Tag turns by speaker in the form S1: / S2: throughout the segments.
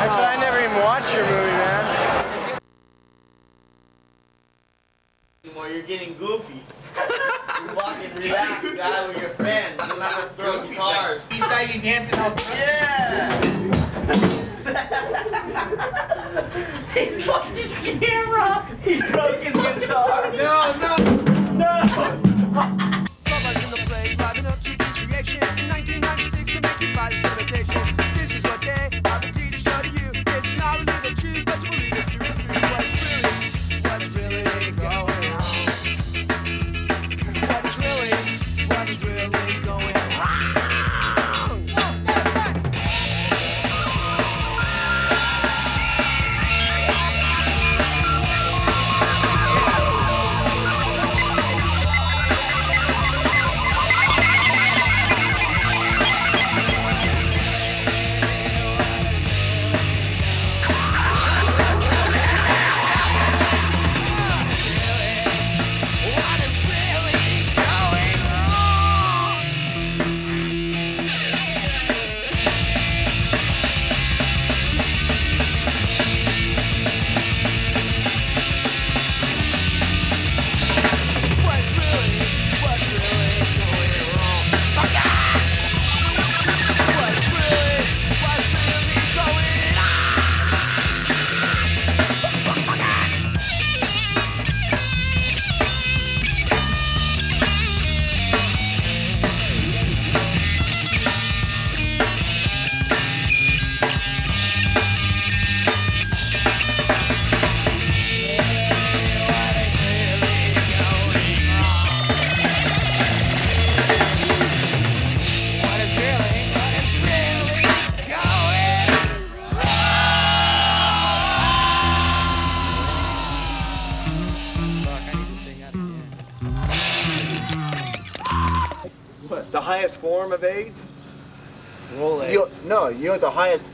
S1: Actually, I never even watched your movie, man.
S2: You're getting goofy. fucking relax, guy, with your friends. You don't have to throw guitars.
S3: He saw you dancing all the
S2: Yeah! he fucked his camera! He broke his guitar!
S3: No, no! No!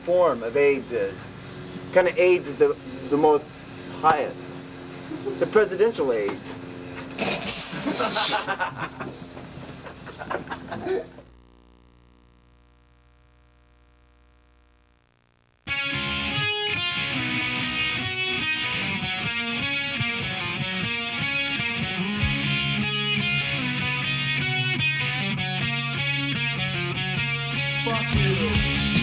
S4: form of AIDS is. What kind of AIDS is the, the most highest? The presidential AIDS.
S3: Fuck you.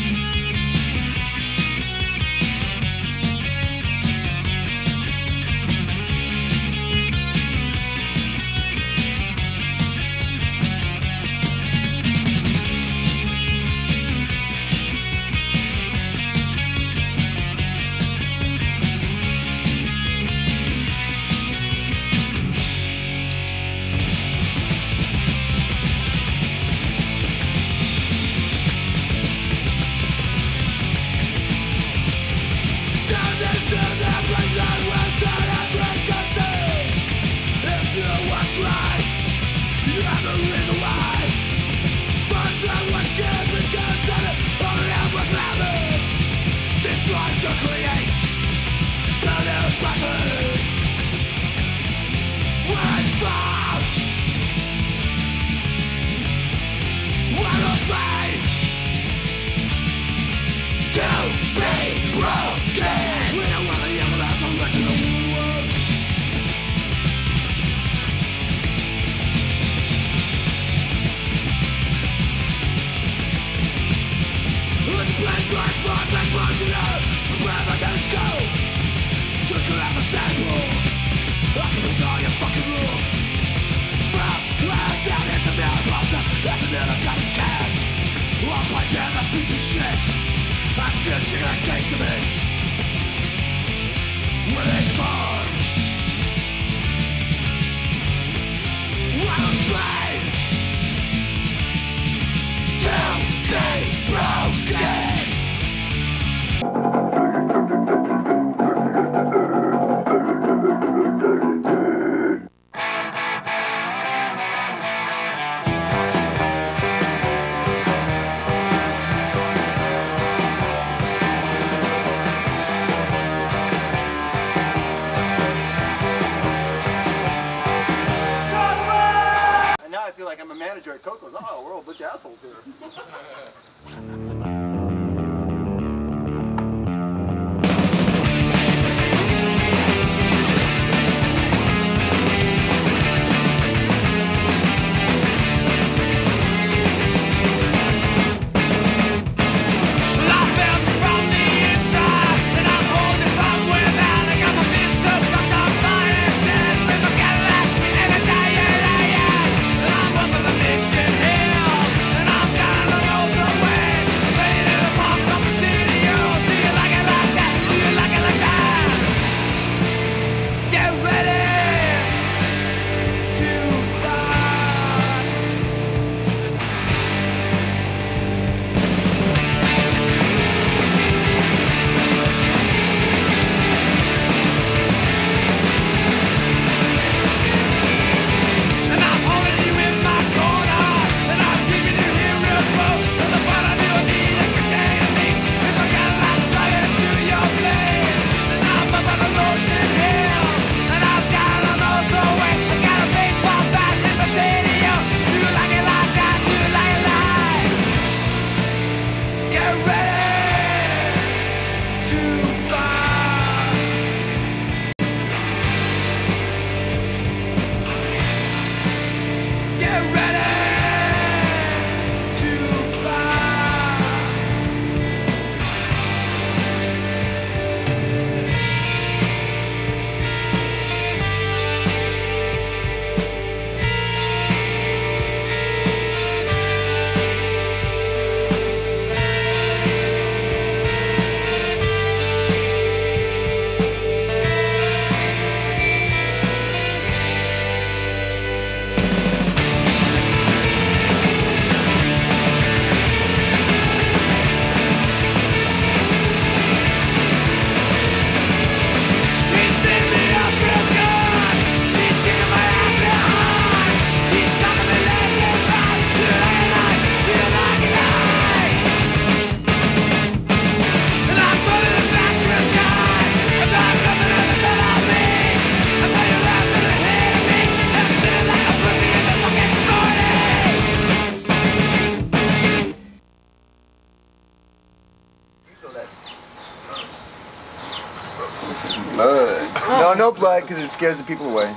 S4: scares the people away.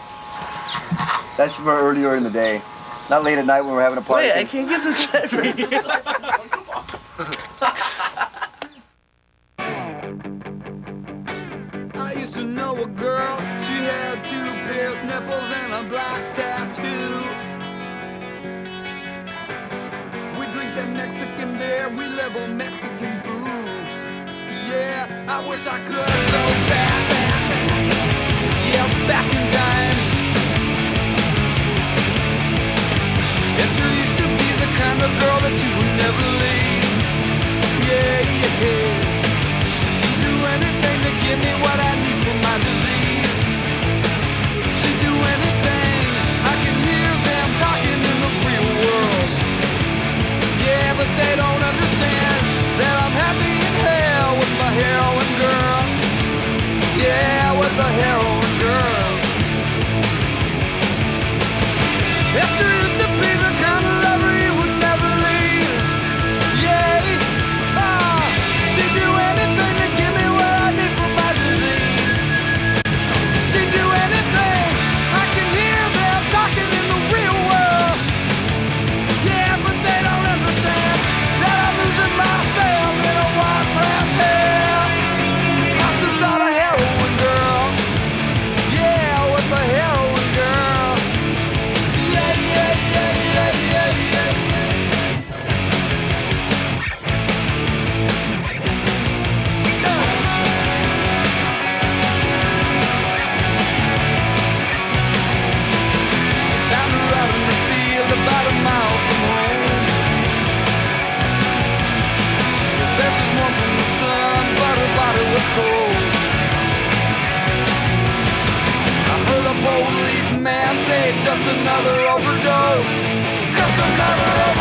S4: That's for earlier in the day. Not late at night when we're having a party.
S5: Wait, I can't get the
S3: chat man say just
S1: another overdose.
S5: Just another overdose.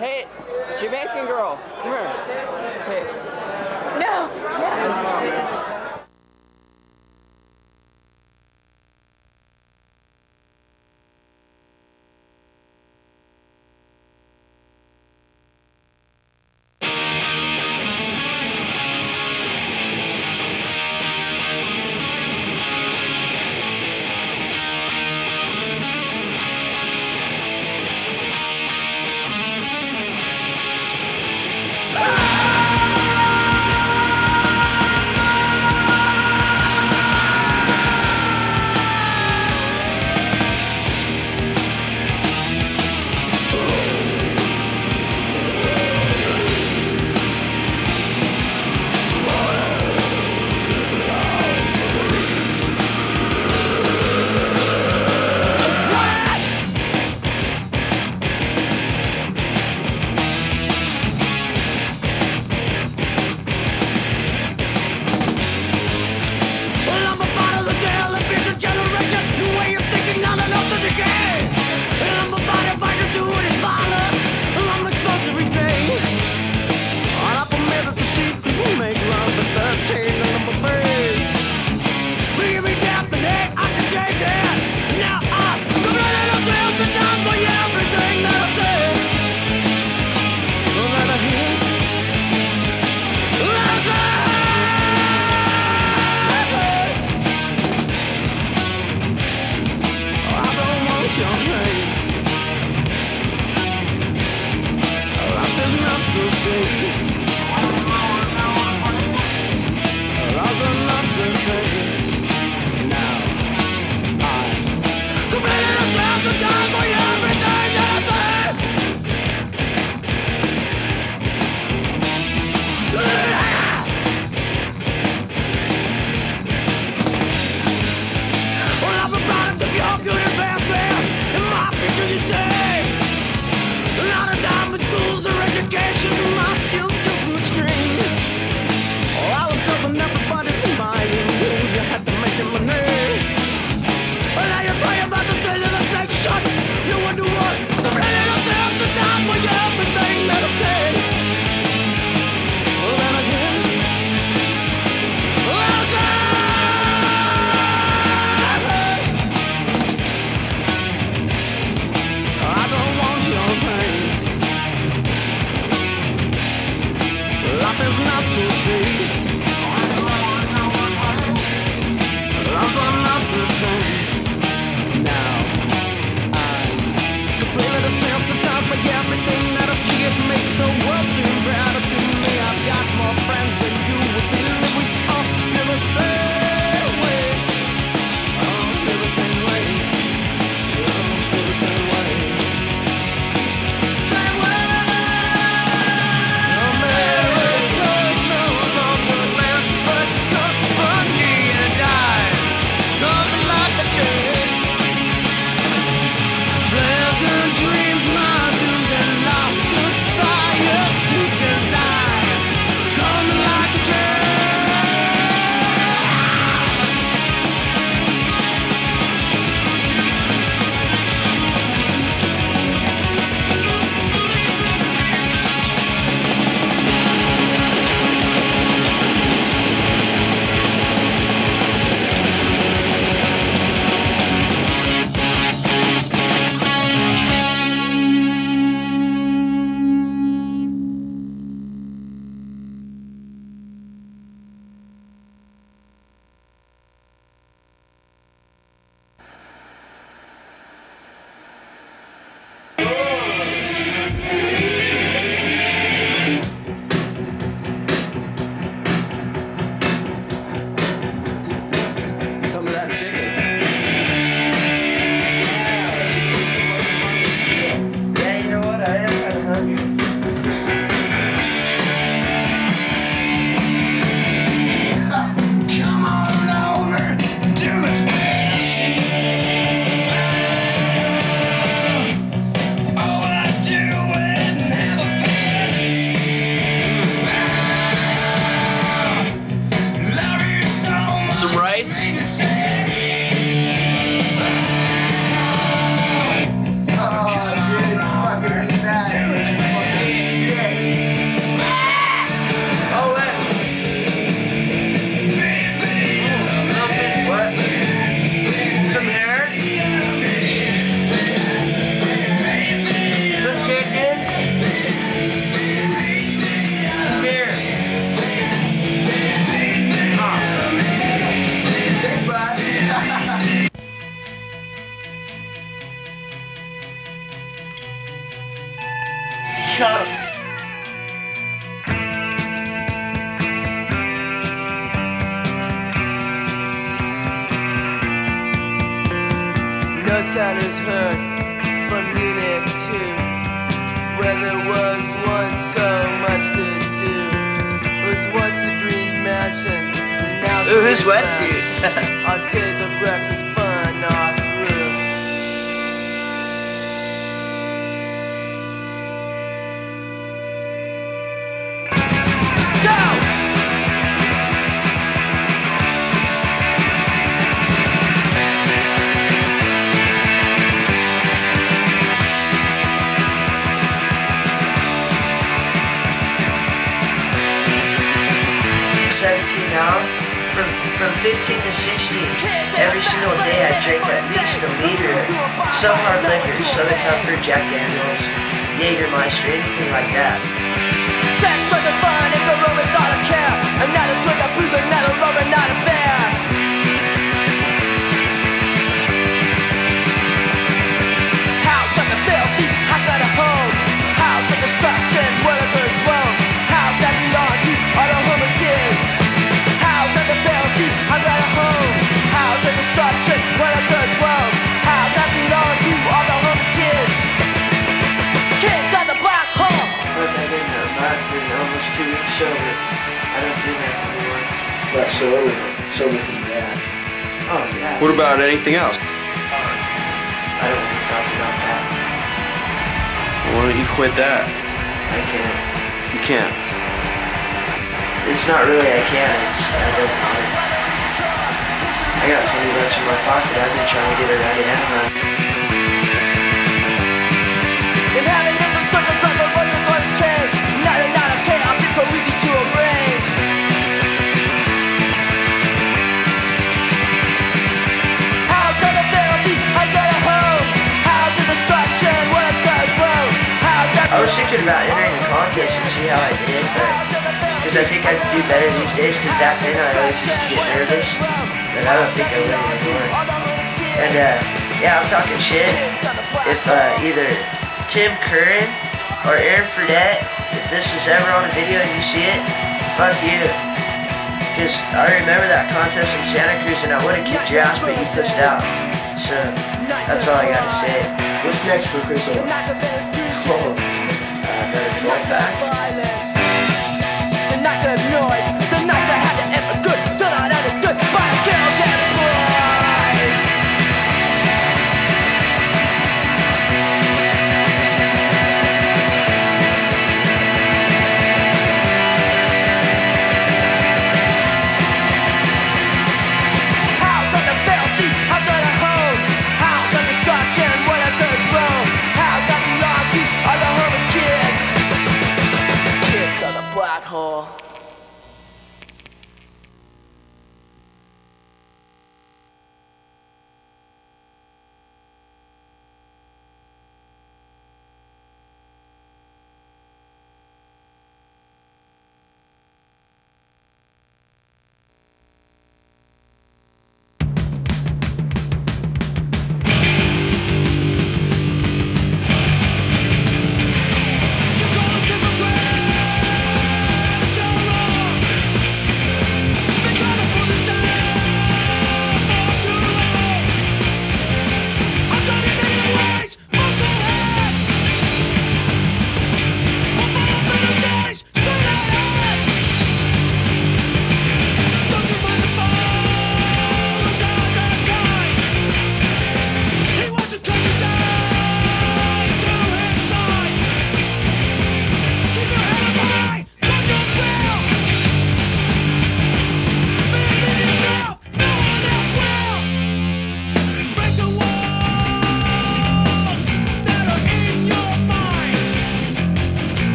S1: Hey, Jamaican girl, come here. Hey,
S5: No, no.
S6: Sound is heard from Unit 2 Where there was once so much to do It was once a green mansion and now
S2: who's
S6: it's
S2: wetsuit?
S6: not. Days of reckless
S7: single day I drink at least a liter. Some hard liquor, Southern Comfort, Jack Daniels, Jägermeister, anything like that.
S6: Sex, and fun, and the room is not a care. And not a swing, a lover, not a fair.
S7: Sober,
S8: sober from that.
S7: Oh yeah.
S1: What about anything else?
S7: Uh, I don't want to talk about that.
S1: Why don't you quit that?
S7: I can't.
S1: You can't.
S7: It's not really I can't. It's I don't want it. I got 20 bucks in my pocket. I've been trying to get it out of Amazon. I was thinking about entering the contest and see how I did, but because I think I do better these days. Because back then I always used to get nervous, but I don't think I would anymore. And uh, yeah, I'm talking shit. If uh, either Tim Curran or Aaron Fredette, if this is ever on a video and you see it, fuck you. Because I remember that contest in Santa Cruz and I would have kicked your ass, but you pushed out. So that's all I gotta say.
S8: What's next for Chris?
S7: Another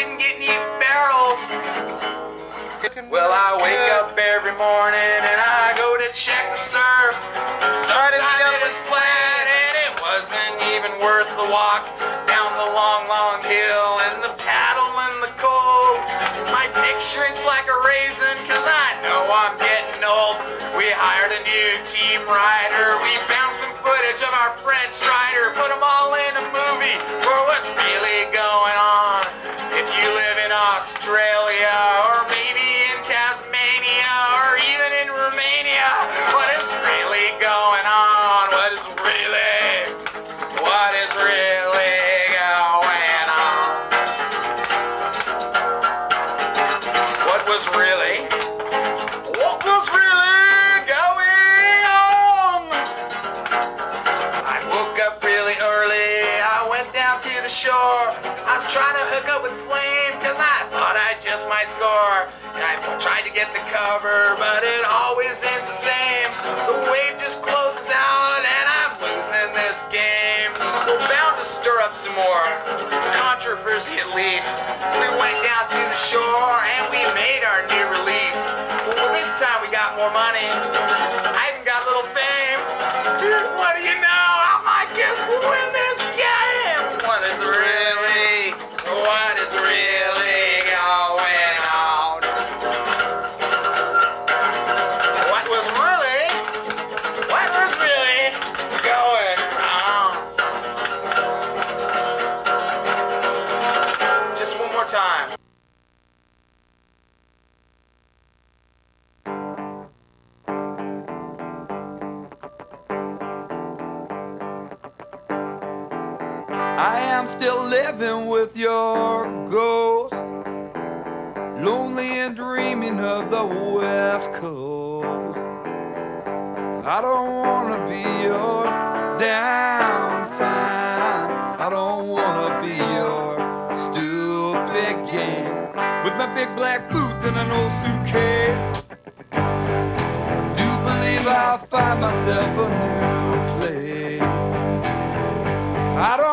S9: didn't get any barrels. Well, I wake up every morning and I go to check the surf. Sometimes it is flat and it wasn't even worth the walk down the long, long hill and the paddle in the cold. My dick shrinks like a raisin cause I know I'm getting old. We hired a new team rider. We found some footage of our friend Strider. Put them all in a movie for what's really going on. Australia tried to get the cover, but it always ends the same. The wave just closes out and I'm losing this game. We're bound to stir up some more controversy at least. We went down to the shore and we made our new release. Well, this time we got more money. I even got a little fame. What do you know? I might just win this game.
S10: Big black boots and an old suitcase. I do believe I'll find myself a new place. I don't